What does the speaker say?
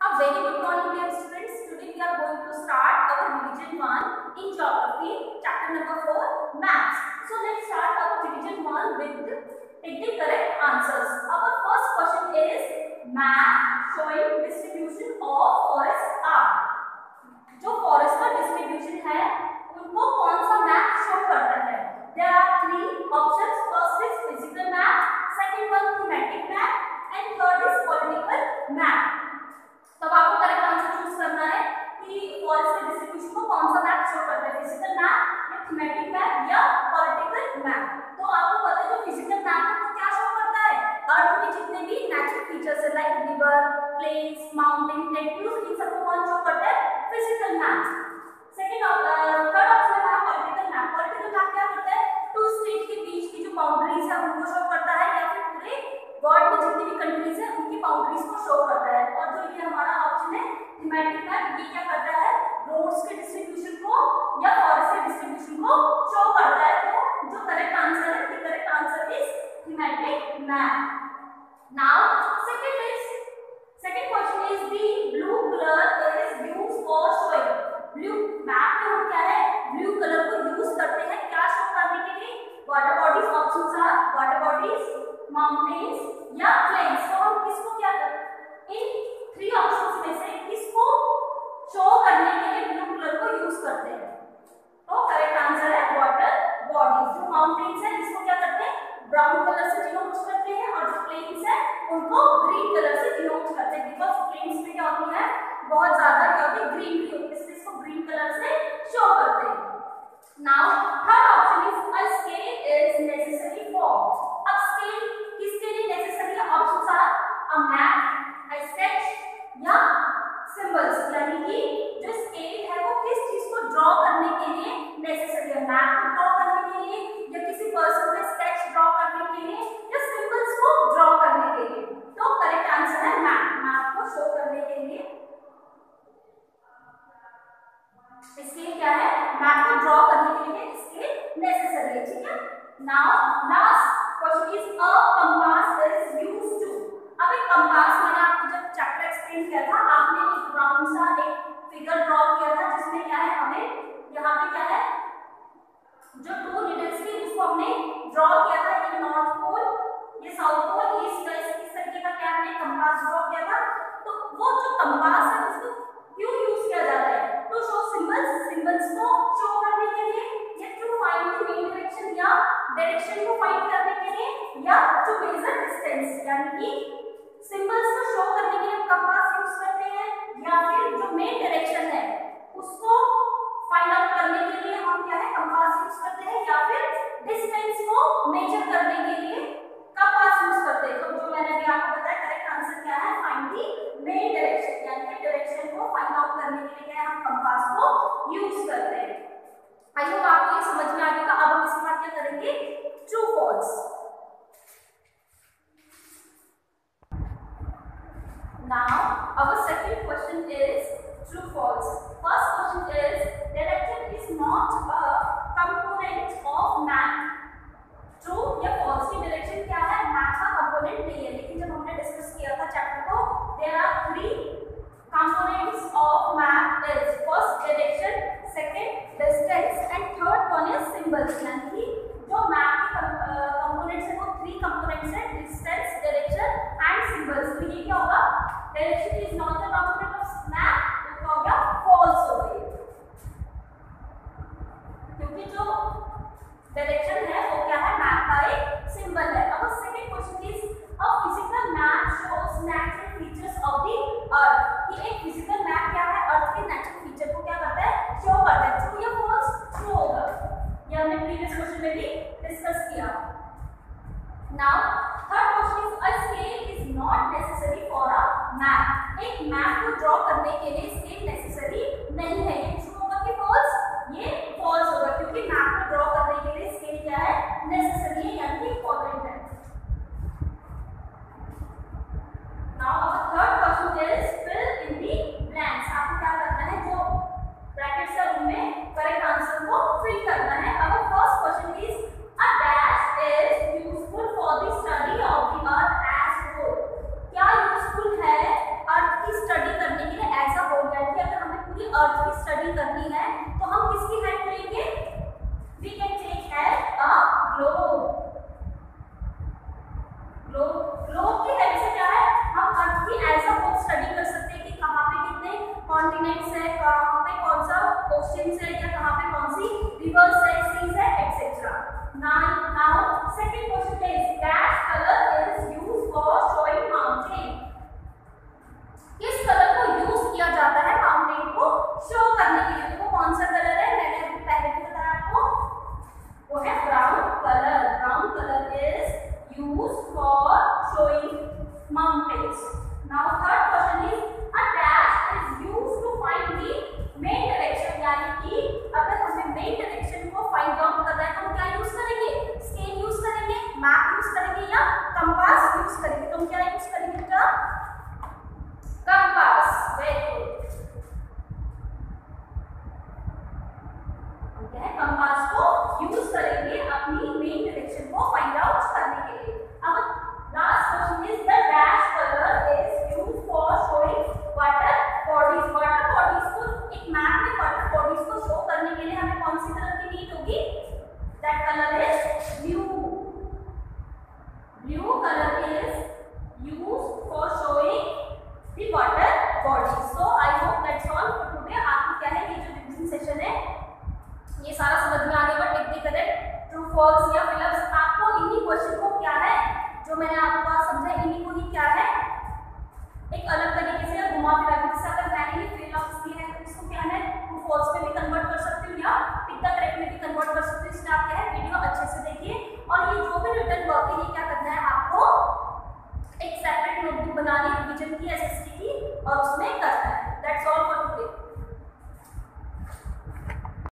A very good morning dear students. Today we are going to start our division 1 in geography chapter number 4 maths. So let's start our division 1 with take the correct answers. Our first question is map showing distribution map तो आपको पता है, जो physical map है, वो क्या show करता है? अर्थ में जितने भी नेचुरल फीचर्स है like river plains mountain plateaus इन सबको कौन शो करता है? Physical map second third option है पॉलिटिकल मैप पॉलिटिकल मैप क्या करता है? टू स्टेट के बीच की जो बाउंड्रीज है, उनको शो करता है, या फिर पूरे वर्ल्ड में जितनी भी कंट्रीज़ है, उनकी बाउंड्रीज को शो करता है। और जो ये हमारा ऑप्शन है थीमेटिक मैप ये क्या करता है? रोड्स के डिस्ट्रीब्यूशन को या फॉरेस्ट के डिस्ट्रीब्यूशन को शो करता है तो जो करेक्ट आंसर है the correct answer is map now second is second question is the blue color is used for showing blue map में हम क्या है ब्लू कलर को यूज़ करते हैं, क्या शो करने के लिए? Water bodies options are water bodies mountains या प्लेन्स तो हम किसको क्या कर इन थ्री ऑप्शंस में से किसको शो करने के लिए ब्लू कलर को यूज़ करते हैं तो करेक्ट आंसर है वाटर बॉडीज जो माउंटेन्स है इसको क्या करते हैं ब्राउन कलर से डिनोट करते हैं और जो प्लेन्स है उनको ग्रीन कलर से डिनोट करते हैं बिकॉज़ प्लेन्स में क्या होती है बहुत ज़्यादा क्या होती है ग्रीन भी होती है इसको ग्रीन कलर से शो करते हैं। Now third option is a scale is necessary is a compass is used to अब एक कंपास मैंने आपको जब चैप्टर एक्सप्लेन किया था, आपने एक राउंड सा एक फिगर ड्रॉ किया था, जिसमें क्या है हमें, यहाँ पे क्या है? जो टू नीडल्स थी, उसको हमने ड्रॉ किया था, ये नॉर्थ पोल ये साउथ पोल ईस्ट वेस्ट इस तरीके का क्या हमने कंपास ड्रॉ किया था? तो वो जो कंपास है, उसको क्यों यूज़ किया जाता है? टू शो सिंबल्स सिंबल्स को शो करने के लिए, या to find the main direction या डायरेक्शन को फाइंड मेजर यानी कि सिंबल्स को शो करने के लिए हम कंपास यूज़ करते हैं, या फिर जो मेन डायरेक्शन है, उसको फाइंड आउट करने के लिए हम क्या है कंपास यूज़ करते हैं, या फिर डिस्टेंस को मेजर करने के लिए कंपास यूज़ करते हैं। तो जो मैंने अभी आपको बताया करेक्ट आंसर क्या है? फाइंड दी मेन डायरेक्शन यानी कि डायरेक्शन को फाइंड आउट करने के लिए क्या हम कंपास को यूज़ करते हैं। आई होप आपको ये समझ में आ गया अब हम इसके बाद क्या करेंगे? True false Now, our second question is true false. First question is direction is not a component of map. True या false की direction क्या है? map का component नहीं है. लेकिन जब हमने discuss किया था chapter को, there are three components of map is first direction, second distance and third one is symbols. यानी कि जो map के components है वो three components है distance, direction and symbols. तो ये क्या होगा? direction is not the component of map तो क्या हो गया false हो गई क्योंकि जो डायरेक्शन है वो क्या है मैप का एक सिंबल है अब second question is a physical map shows natural features of the earth कि एक फ़िज़िकल मैप क्या है अर्थ के नेचुरल फीचर को क्या करता है शो करता है ट्रू या फॉल्स ट्रू होगा ये हमने प्रीवियस क्वेश्चन में भी डिस्कस किया now third question is a scale is not necessary for a map. एक मैप को ड्रॉ करने के लिए स्केल नेसेसरी नहीं है ये ट्रू होगा कि फॉल्स ये फॉल्स होगा क्योंकि मैप को ड्रॉ करने के लिए स्केल क्या है नेसेसरी है यानी कि इंपॉर्टेंट है now our third question is fill in the blanks आपको क्या करना है जो ब्रैकेट्स है उनमें करेक्ट आंसर को फिल करना है our first question is a dash is useful for the study of the earth as whole क्या यूजफुल है अर्थ की स्टडी करने ओशन है, या कहाँ पे कौन सी रिवर्स से सी है etcetera now now second question is that colour is used for showing mountain किस कलर को यूज़ किया जाता है माउंटेन को शो करने के लिए? तो कौन सा कलर 刘可。